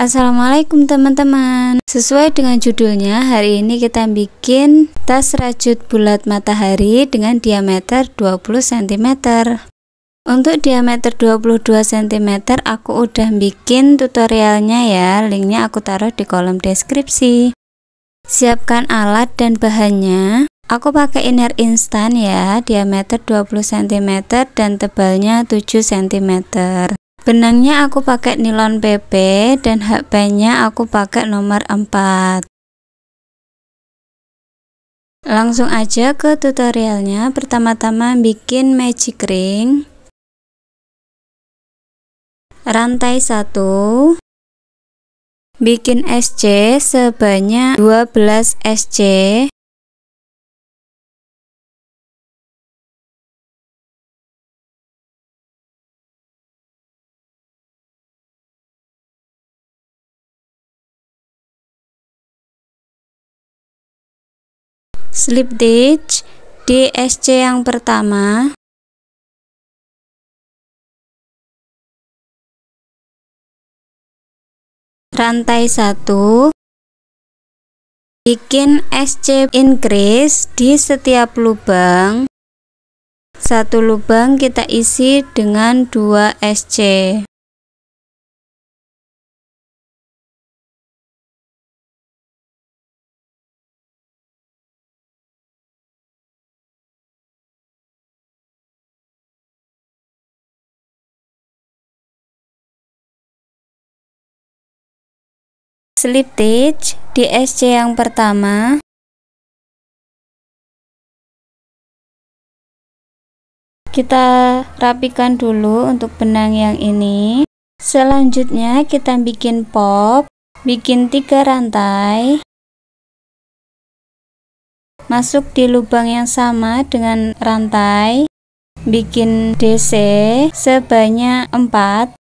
Assalamualaikum teman-teman. Sesuai dengan judulnya hari ini kita bikin tas rajut bulat matahari dengan diameter 20 cm Untuk diameter 22 cm aku udah bikin tutorialnya ya. Linknya aku taruh di kolom deskripsi. Siapkan alat dan bahannya. Aku pakai inner instan ya Diameter 20 cm dan tebalnya 7 cm Benangnya aku pakai nilon PP dan hakbannya aku pakai nomor 4. Langsung aja ke tutorialnya. Pertama-tama bikin magic ring. Rantai 1. Bikin SC sebanyak 12 SC. Slip stitch di SC yang pertama. Rantai 1 bikin SC increase di setiap lubang. Satu lubang kita isi dengan 2 SC slip stitch di SC yang pertama. Kita rapikan dulu untuk benang yang ini. Selanjutnya kita bikin pop bikin tiga rantai. Masuk di lubang yang sama dengan rantai. Bikin DC sebanyak 4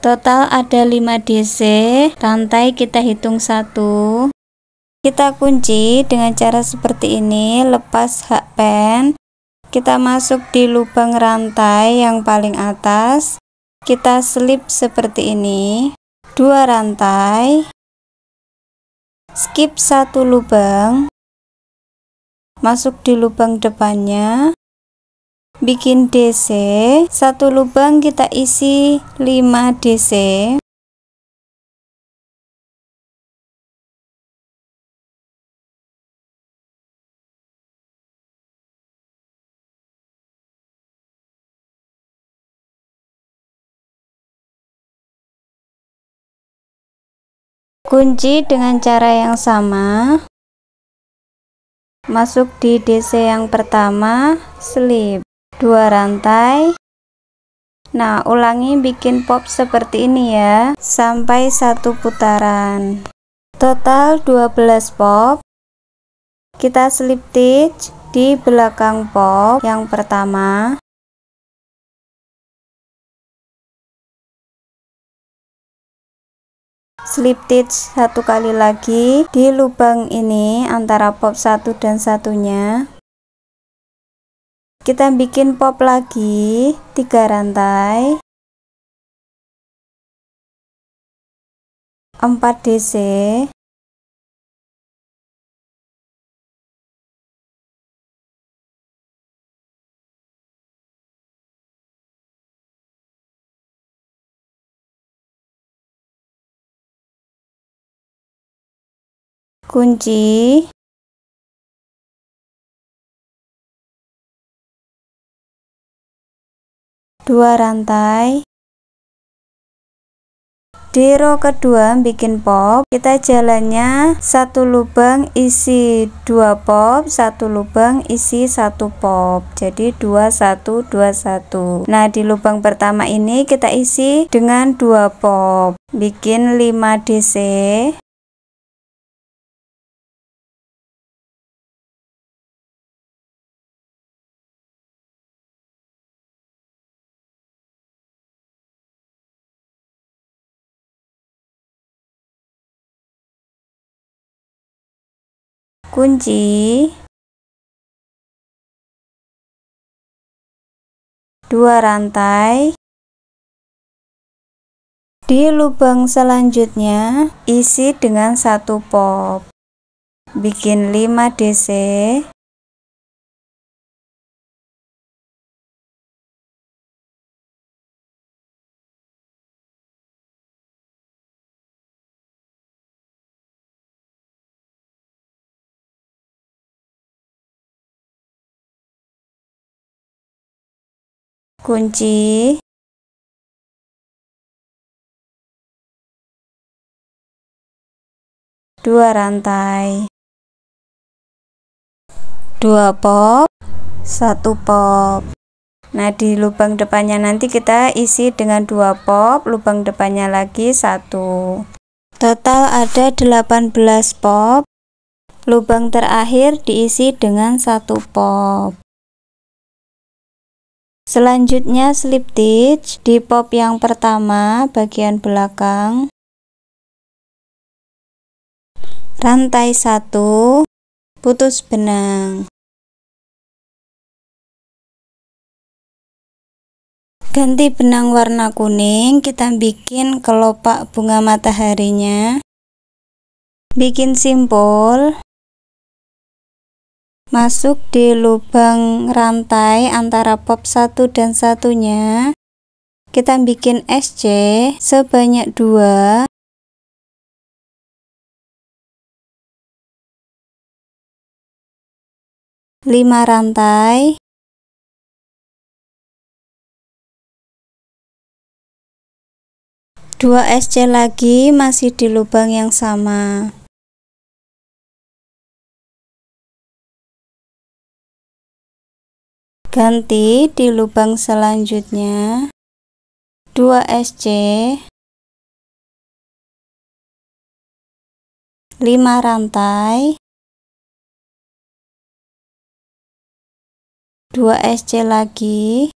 total ada 5 DC rantai kita hitung satu. Kita kunci dengan cara seperti ini. Lepas hak pen. Kita masuk di lubang rantai yang paling atas. Kita slip seperti ini. Dua rantai. Skip satu lubang. Masuk di lubang depannya bikin DC satu lubang kita isi 5 DC kunci dengan cara yang sama. Masuk di DC yang pertama slip dua rantai. Nah ulangi bikin pop seperti ini ya sampai satu putaran. Total 12 pop. Kita slip stitch di belakang pop yang pertama. Slip stitch satu kali lagi di lubang ini antara pop satu dan satunya kita bikin pop lagi tiga rantai. 4 DC kunci dua rantai. Di row kedua bikin pop kita jalannya satu lubang isi dua pop satu lubang isi satu pop. Jadi dua satu dua satu. Nah di lubang pertama ini kita isi dengan dua pop. Bikin 5 DC kunci. Dua rantai. Di lubang selanjutnya isi dengan satu pop. Bikin 5 DC kunci. Dua rantai. Dua pop. Satu pop. Nah di lubang depannya nanti kita isi dengan dua pop lubang depannya lagi satu. Total ada 18 pop. Lubang terakhir diisi dengan satu pop Selanjutnya slip stitch di pop yang pertama bagian belakang. Rantai 1 putus benang. Ganti benang warna kuning, kita bikin kelopak bunga mataharinya. Bikin simpul masuk di lubang rantai antara pop satu dan satunya. Kita bikin SC sebanyak dua. Lima rantai. Dua SC lagi masih di lubang yang sama ganti di lubang selanjutnya. 2 SC 5 rantai. 2 SC lagi.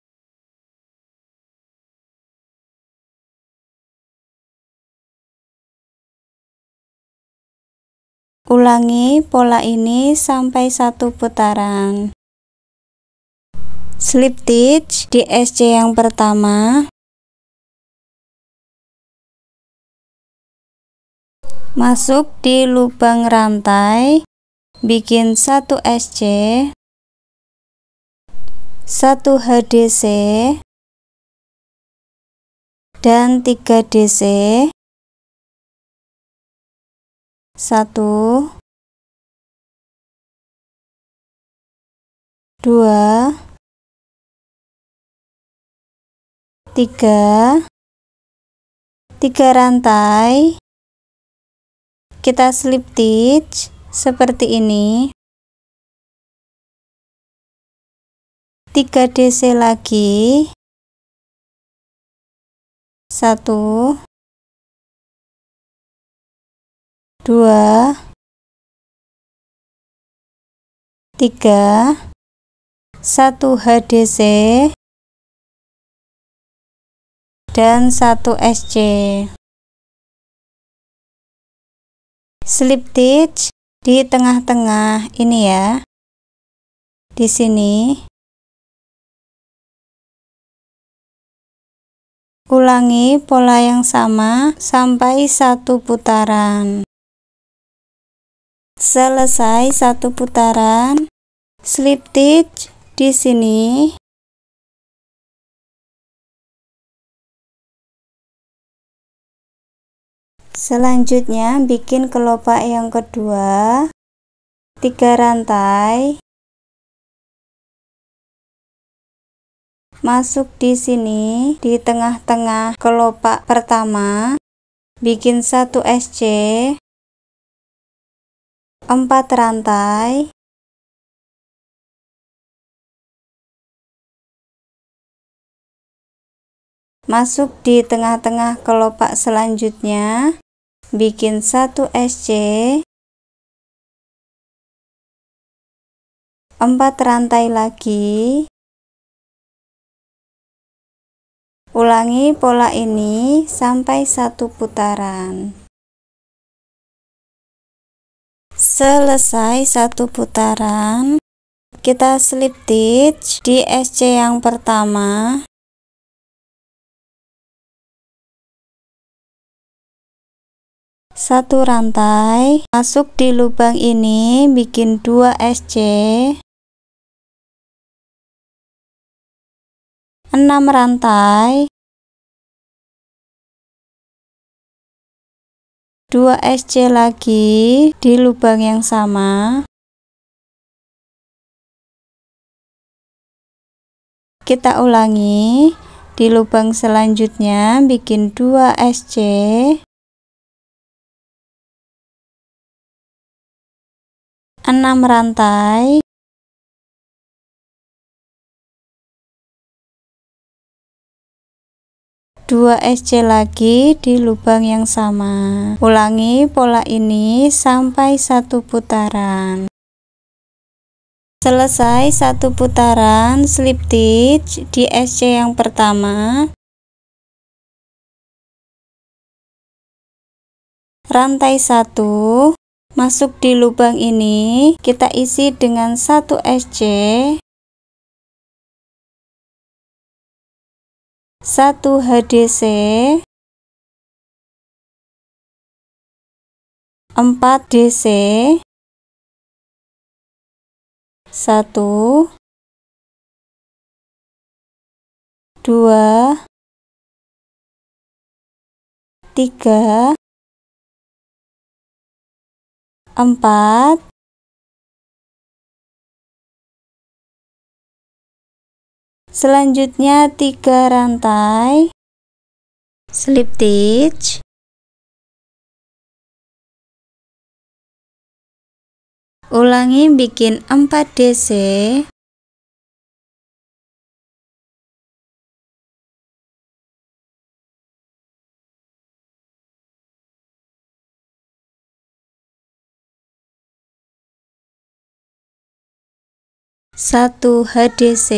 Ulangi pola ini sampai satu putaran slip stitch di SC yang pertama. Masuk di lubang rantai. Bikin satu SC satu HDC dan 3 DC satu. Dua tiga. Tiga rantai. Kita slip stitch seperti ini. 3 DC lagi. Satu. Dua. Tiga. Satu HDC dan satu SC slip stitch di tengah-tengah ini ya. Di sini. Ulangi pola yang sama sampai satu putaran. Selesai satu putaran. Slip stitch di sini selanjutnya bikin kelopak yang kedua. Tiga rantai. Masuk di sini di tengah-tengah kelopak pertama. Bikin satu SC empat rantai. Masuk di tengah-tengah kelopak selanjutnya bikin satu SC empat rantai lagi. Ulangi pola ini sampai satu putaran. Selesai satu putaran, kita slip stitch di SC yang pertama. Satu rantai, masuk di lubang ini, bikin dua SC. 6 rantai. 2 SC lagi di lubang yang sama. Kita ulangi di lubang selanjutnya bikin 2 SC enam rantai. 2 SC lagi di lubang yang sama. Ulangi pola ini sampai satu putaran. Selesai satu putaran slip stitch di SC yang pertama. Rantai satu masuk di lubang ini kita isi dengan satu SC satu HDC empat DC satu. Dua. Tiga empat. Selanjutnya tiga rantai. Slip stitch Ulangi bikin 4 DC satu HDC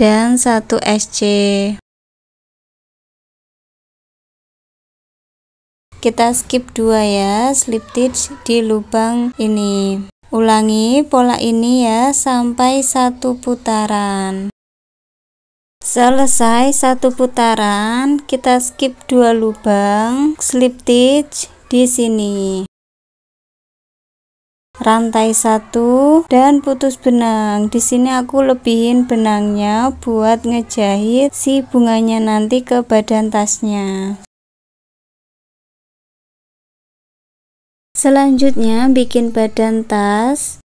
dan satu SC kita skip dua ya slip stitch di lubang ini. Ulangi pola ini ya sampai satu putaran. Selesai satu putaran kita skip dua lubang slip stitch di sini rantai satu dan putus benang. Di sini aku lebihin benangnya buat ngejahit si bunganya nanti ke badan tasnya. Selanjutnya bikin badan tas.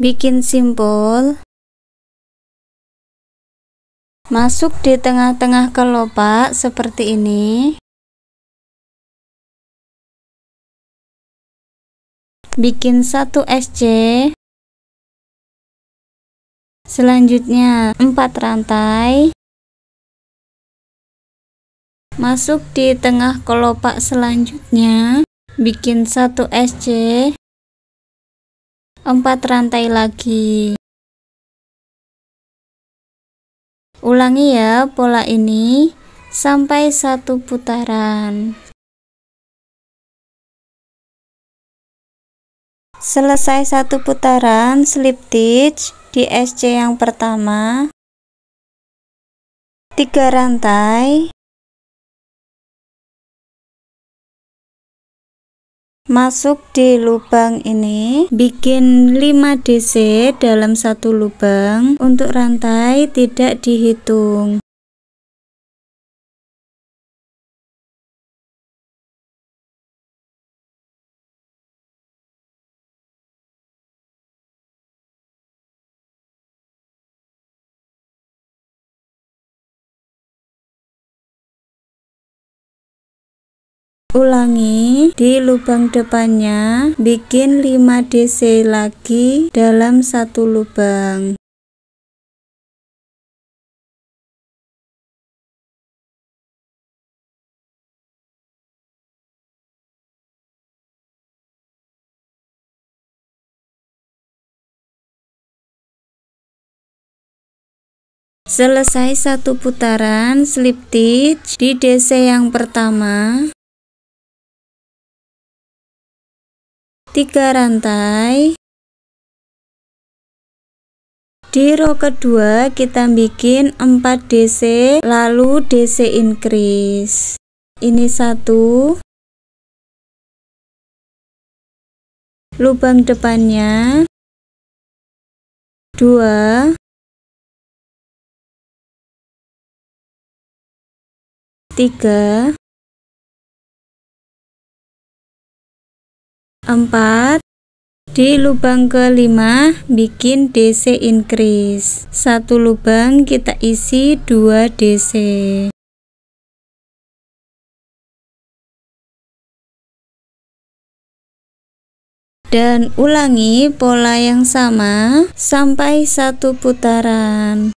Bikin simpul masuk di tengah-tengah kelopak seperti ini bikin satu SC selanjutnya 4 rantai. Masuk di tengah kelopak selanjutnya. Bikin satu SC 4 rantai lagi. Ulangi ya pola ini sampai satu putaran Selesai satu putaran slip stitch di SC yang pertama, tiga rantai, masuk di lubang ini. Bikin 5 DC dalam satu lubang. Untuk rantai tidak dihitung Ulangi di lubang depannya, bikin 5 DC lagi dalam satu lubang. Selesai satu putaran slip stitch di DC yang pertama 3 rantai. Di row kedua kita bikin 4 DC lalu DC increase. Ini satu. Lubang depannya. Dua. Tiga empat. Di lubang kelima bikin DC increase. Satu lubang kita isi 2 DC dan ulangi pola yang sama sampai satu putaran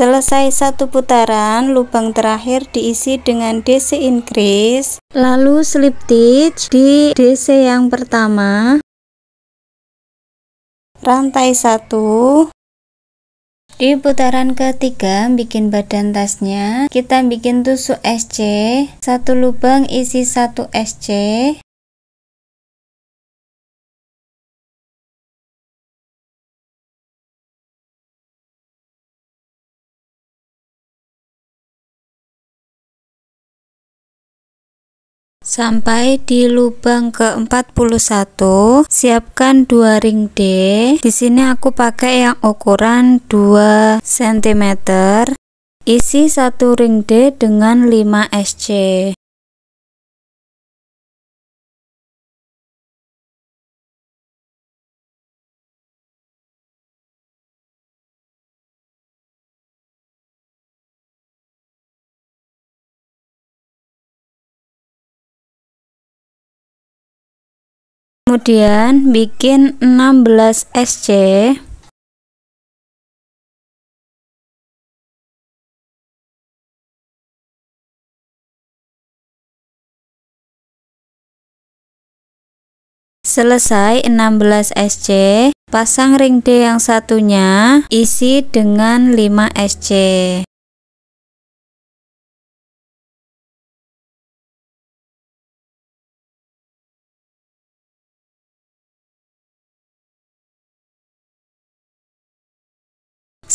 Selesai satu putaran, lubang terakhir diisi dengan DC increase, lalu slip stitch di DC yang pertama, rantai satu. Di putaran ketiga, bikin badan tasnya, kita bikin tusuk SC, satu lubang isi satu SC, sampai di lubang ke-41 siapkan dua ring D. Di sini aku pakai yang ukuran 2 cm isi satu ring D dengan 5 SC kemudian bikin 16 SC Selesai 16 SC, pasang ring D yang satunya, isi dengan 5 SC.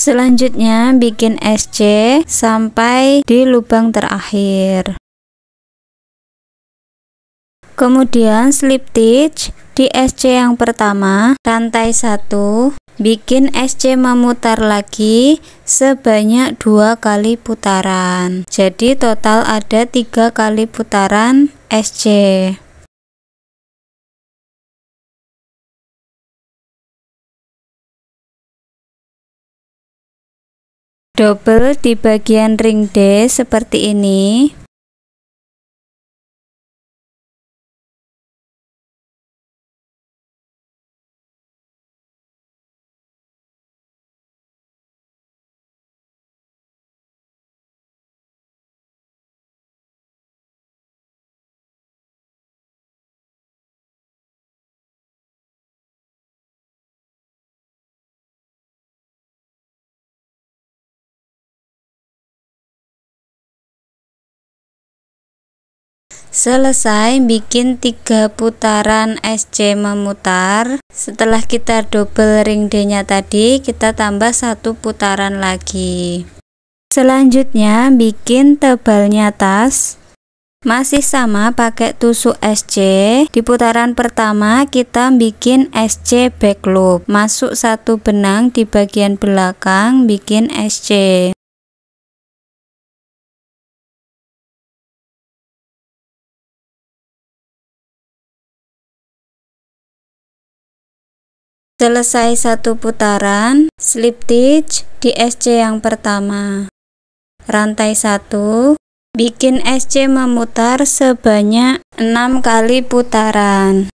Selanjutnya bikin SC sampai di lubang terakhir. Kemudian slip stitch di SC yang pertama, rantai 1, bikin SC memutar lagi sebanyak dua kali putaran. Jadi total ada tiga kali putaran SC. Double di bagian ring D seperti ini Selesai bikin tiga putaran SC memutar. Setelah kita double ring D nya tadi, kita tambah satu putaran lagi. Selanjutnya bikin tebalnya tas. Masih sama pakai tusuk SC. Di putaran pertama kita bikin SC back loop. Masuk satu benang di bagian belakang bikin SC. Selesai satu putaran, slip stitch di SC yang pertama. Rantai satu, bikin SC memutar sebanyak 6 kali putaran.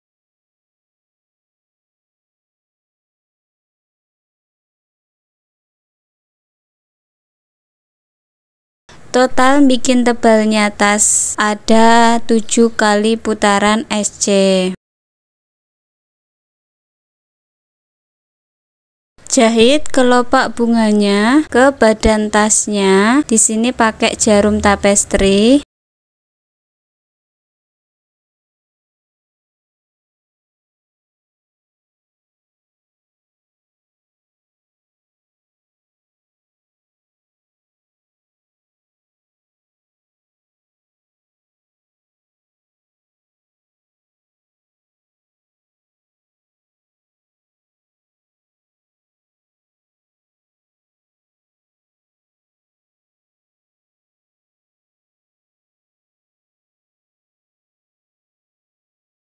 Total bikin tebalnya tas ada 7 kali putaran SC. Jahit kelopak bunganya ke badan tasnya. Di sini pakai jarum tapestri.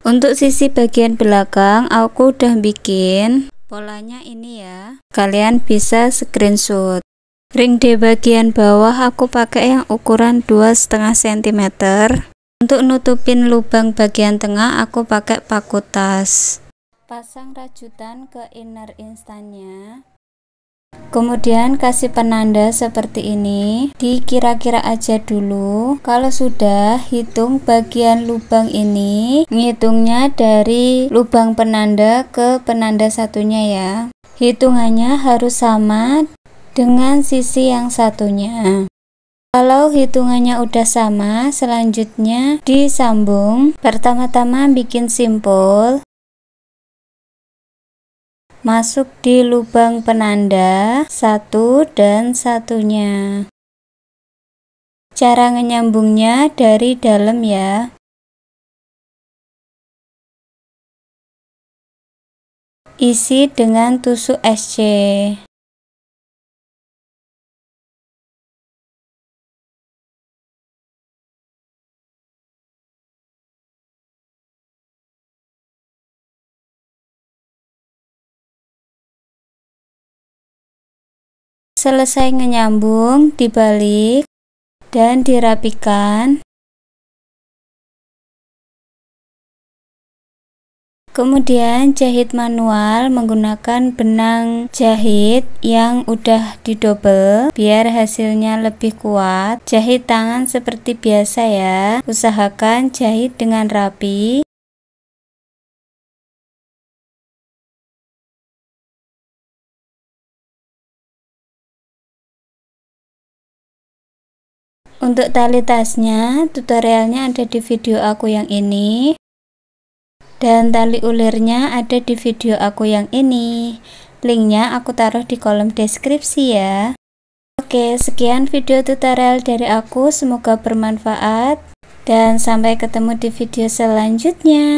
Untuk sisi bagian belakang aku udah bikin polanya ini ya. Kalian bisa screenshot. Ring di bagian bawah aku pakai yang ukuran 2,5 cm. Untuk nutupin lubang bagian tengah aku pakai paku tas. Pasang rajutan ke inner instannya Kemudian kasih penanda seperti ini. Dikira-kira aja dulu. Kalau sudah hitung bagian lubang ini. Ngitungnya dari lubang penanda ke penanda satunya ya. Hitungannya harus sama dengan sisi yang satunya. Kalau hitungannya udah sama, selanjutnya disambung. Pertama-tama bikin simpul, masuk di lubang penanda satu dan satunya. Cara menyambungnya dari dalam ya. Isi dengan tusuk SC selesai menyambung dibalik dan dirapikan. Kemudian jahit manual menggunakan benang jahit yang udah didobel biar hasilnya lebih kuat. Jahit tangan seperti biasa ya. Usahakan jahit dengan rapi Untuk tali tasnya, tutorialnya ada di video aku yang ini. Dan tali ulirnya ada di video aku yang ini. Linknya aku taruh di kolom deskripsi ya. Oke, sekian video tutorial dari aku. Semoga bermanfaat. Dan sampai ketemu di video selanjutnya.